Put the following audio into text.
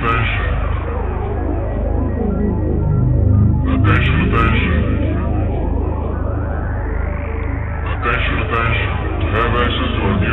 Attention, attention. Have access to a